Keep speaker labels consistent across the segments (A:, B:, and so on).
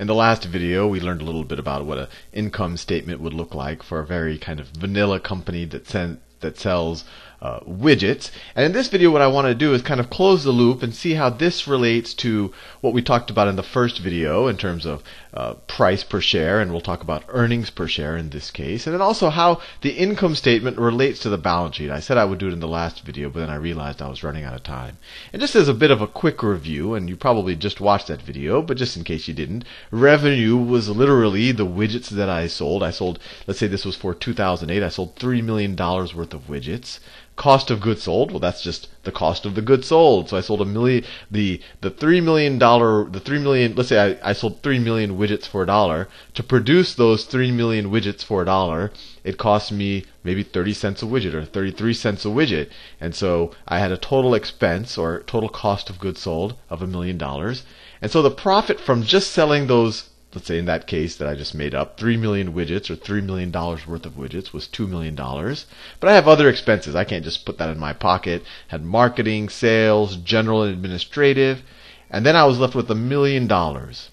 A: In the last video, we learned a little bit about what an income statement would look like for a very kind of vanilla company that sent that sells uh, widgets. And in this video, what I want to do is kind of close the loop and see how this relates to what we talked about in the first video in terms of uh, price per share, and we'll talk about earnings per share in this case, and then also how the income statement relates to the balance sheet. I said I would do it in the last video, but then I realized I was running out of time. And just as a bit of a quick review, and you probably just watched that video, but just in case you didn't, revenue was literally the widgets that I sold. I sold, let's say this was for 2008, I sold $3 million worth of widgets cost of goods sold? Well that's just the cost of the goods sold. So i sold a million the the three million dollar the three million let's say I, I sold three million widgets for a dollar. To produce those three million widgets for a dollar it cost me maybe 30 cents a widget or 33 cents a widget. And so i had a total expense or total cost of goods sold of a million dollars. And so the profit from just selling those let's say in that case that I just made up, 3 million widgets or $3 million worth of widgets was $2 million. But I have other expenses. I can't just put that in my pocket. Had marketing, sales, general and administrative. And then I was left with a million dollars.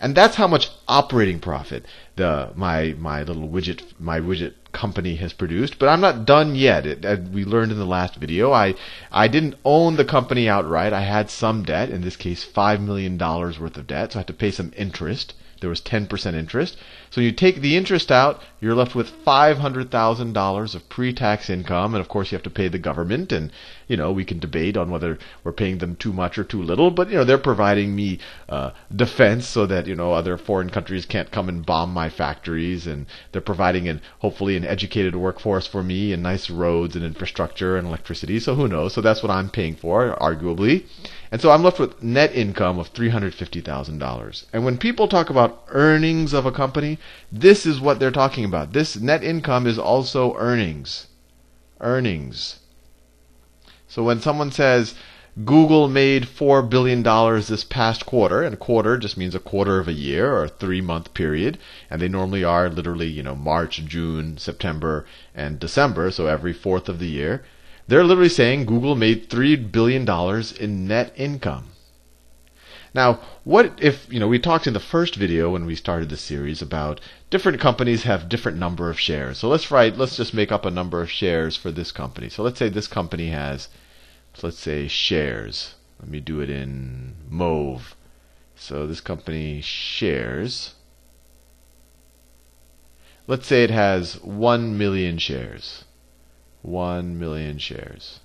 A: And that's how much operating profit the my my little widget my widget company has produced. But I'm not done yet. It, as we learned in the last video, I I didn't own the company outright. I had some debt. In this case, five million dollars worth of debt. So I had to pay some interest. There was 10% interest. So you take the interest out, you're left with $500,000 of pre-tax income, and of course you have to pay the government. And you know we can debate on whether we're paying them too much or too little, but you know they're providing me uh, defense so that you know other foreign countries can't come and bomb my factories, and they're providing an hopefully an educated workforce for me, and nice roads and infrastructure and electricity. So who knows? So that's what I'm paying for, arguably. And so I'm left with net income of $350,000. And when people talk about earnings of a company, this is what they're talking about. This net income is also earnings. Earnings. So when someone says Google made $4 billion this past quarter, and a quarter just means a quarter of a year or a three month period, and they normally are literally, you know, March, June, September, and December, so every fourth of the year. They're literally saying Google made $3 billion in net income. Now, what if, you know, we talked in the first video when we started the series about different companies have different number of shares. So let's write, let's just make up a number of shares for this company. So let's say this company has, let's say shares. Let me do it in mauve. So this company shares. Let's say it has 1 million shares. 1 million shares.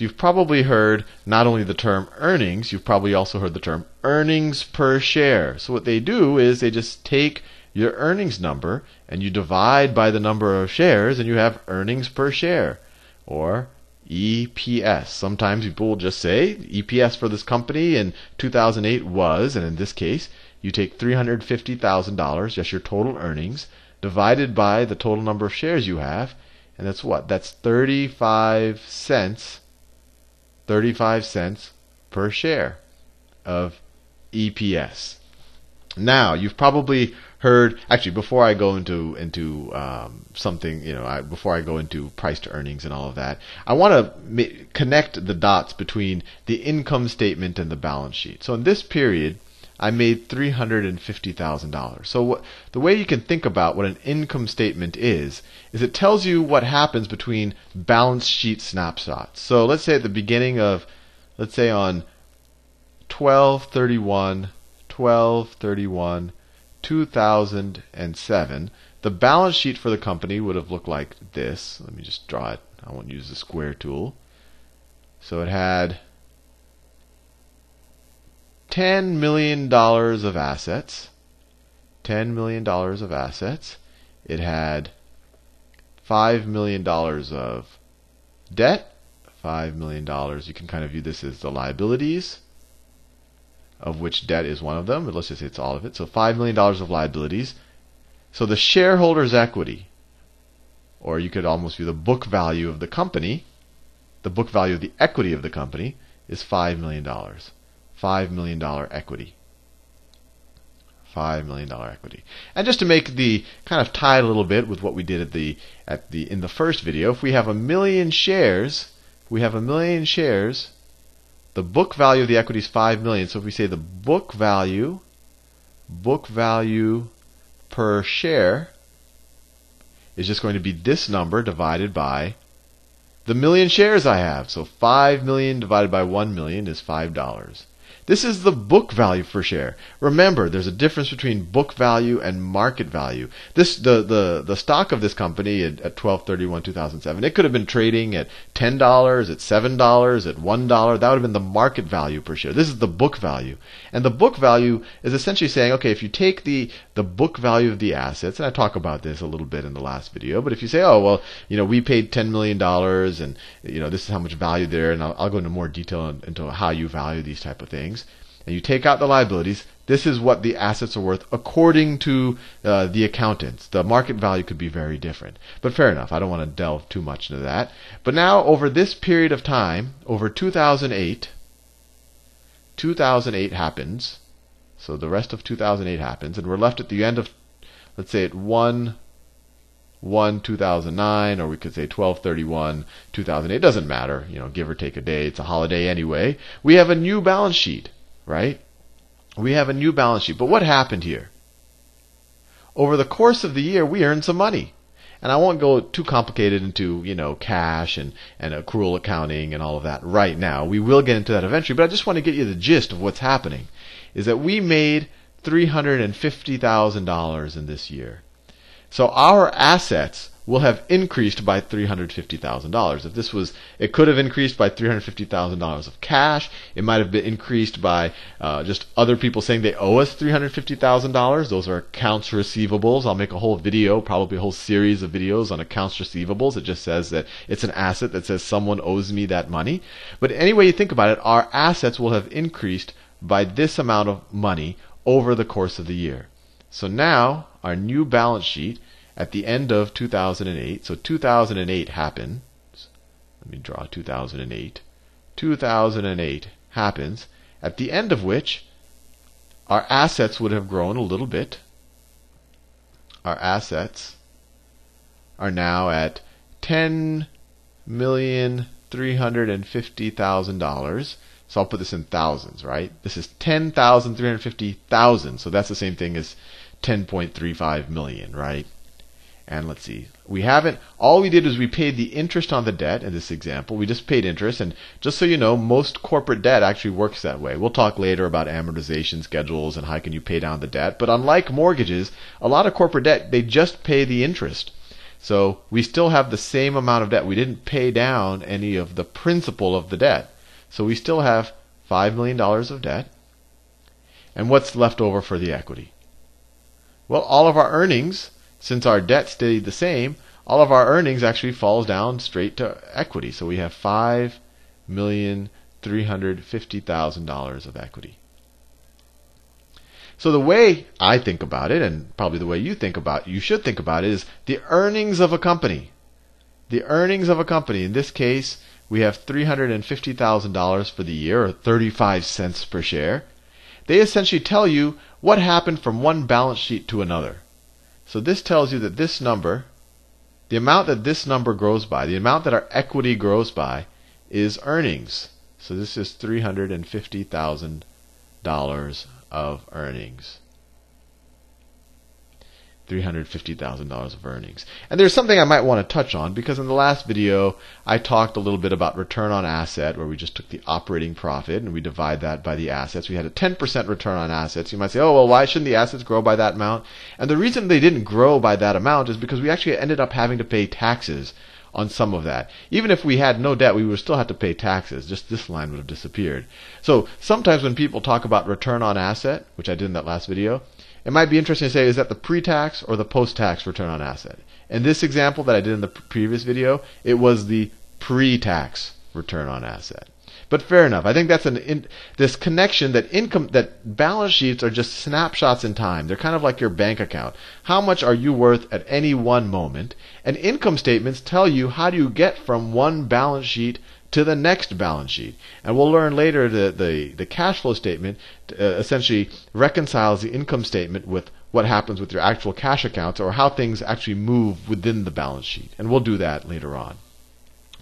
A: You've probably heard not only the term earnings, you've probably also heard the term earnings per share. So what they do is they just take your earnings number and you divide by the number of shares and you have earnings per share or EPS. Sometimes people will just say EPS for this company in 2008 was, and in this case, you take $350,000, just your total earnings, divided by the total number of shares you have, and that's what? That's 35 cents 35 cents per share of EPS. Now, you've probably heard actually before I go into into um, something, you know, I, before I go into price to earnings and all of that, I want to connect the dots between the income statement and the balance sheet. So in this period, I made $350,000. So the way you can think about what an income statement is is it tells you what happens between balance sheet snapshots. So let's say at the beginning of let's say on 1231 1231 2007 the balance sheet for the company would have looked like this. Let me just draw it. I won't use the square tool. So it had $10 million of assets. $10 million of assets. It had $5 million of debt. $5 million. You can kind of view this as the liabilities, of which debt is one of them. But let's just say it's all of it. So $5 million of liabilities. So the shareholders' equity, or you could almost view the book value of the company, the book value of the equity of the company, is $5 million. $5 million equity. $5 million equity. And just to make the kind of tie a little bit with what we did at the at the in the first video, if we have a million shares, we have a million shares, the book value of the equity is 5 million. So if we say the book value, book value per share is just going to be this number divided by the million shares I have. So 5 million divided by 1 million is $5. This is the book value per share. Remember, there's a difference between book value and market value. This the the, the stock of this company at, at 12/31/2007. It could have been trading at ten dollars, at seven dollars, at one dollar. That would have been the market value per share. This is the book value, and the book value is essentially saying, okay, if you take the the book value of the assets, and I talk about this a little bit in the last video, but if you say, oh well, you know, we paid ten million dollars, and you know, this is how much value there, and I'll, I'll go into more detail into how you value these type of things and you take out the liabilities, this is what the assets are worth according to uh, the accountants. The market value could be very different. But fair enough, I don't want to delve too much into that. But now, over this period of time, over 2008, 2008 happens. So the rest of 2008 happens, and we're left at the end of, let's say, at 1 1 2009 or we could say 1231 2008 it doesn't matter you know give or take a day it's a holiday anyway we have a new balance sheet right? We have a new balance sheet. But what happened here? Over the course of the year, we earned some money. And I won't go too complicated into, you know, cash and, and accrual accounting and all of that right now. We will get into that eventually, but I just want to get you the gist of what's happening. Is that we made $350,000 in this year. So our assets will have increased by $350,000. If this was, it could have increased by $350,000 of cash. It might have been increased by uh, just other people saying they owe us $350,000. Those are accounts receivables. I'll make a whole video, probably a whole series of videos on accounts receivables. It just says that it's an asset that says someone owes me that money. But any way you think about it, our assets will have increased by this amount of money over the course of the year. So now our new balance sheet at the end of 2008. So 2008 happens. Let me draw 2008. 2008 happens, at the end of which our assets would have grown a little bit. Our assets are now at ten million three hundred and fifty thousand dollars. So I'll put this in thousands, right? This is ten thousand three hundred fifty thousand. So that's the same thing as ten point three five million, right? And let's see, we haven't, all we did was we paid the interest on the debt in this example. We just paid interest. And just so you know, most corporate debt actually works that way. We'll talk later about amortization schedules and how can you pay down the debt. But unlike mortgages, a lot of corporate debt, they just pay the interest. So we still have the same amount of debt. We didn't pay down any of the principal of the debt. So we still have $5 million of debt. And what's left over for the equity? Well, all of our earnings since our debt stayed the same, all of our earnings actually falls down straight to equity. So we have five million three hundred fifty thousand dollars of equity. So the way I think about it, and probably the way you think about you should think about it, is the earnings of a company. The earnings of a company. In this case, we have three hundred and fifty thousand dollars for the year, or thirty-five cents per share. They essentially tell you what happened from one balance sheet to another. So this tells you that this number, the amount that this number grows by, the amount that our equity grows by, is earnings. So this is $350,000 of earnings. $350,000 of earnings. And there's something I might want to touch on because in the last video I talked a little bit about return on asset where we just took the operating profit and we divide that by the assets. We had a 10% return on assets. You might say, oh, well, why shouldn't the assets grow by that amount? And the reason they didn't grow by that amount is because we actually ended up having to pay taxes on some of that. Even if we had no debt, we would still have to pay taxes. Just this line would have disappeared. So sometimes when people talk about return on asset, which I did in that last video, it might be interesting to say is that the pre-tax or the post-tax return on asset. In this example that I did in the previous video, it was the pre-tax return on asset. But fair enough. I think that's an in, this connection that income that balance sheets are just snapshots in time. They're kind of like your bank account. How much are you worth at any one moment? And income statements tell you how do you get from one balance sheet to the next balance sheet. And we'll learn later that the, the cash flow statement uh, essentially reconciles the income statement with what happens with your actual cash accounts or how things actually move within the balance sheet. And we'll do that later on.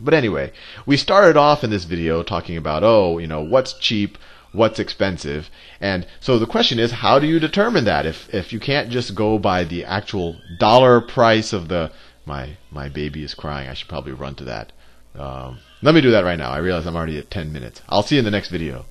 A: But anyway, we started off in this video talking about, oh, you know, what's cheap, what's expensive. And so the question is, how do you determine that? If, if you can't just go by the actual dollar price of the, my, my baby is crying. I should probably run to that. Um, let me do that right now. I realize I'm already at 10 minutes. I'll see you in the next video.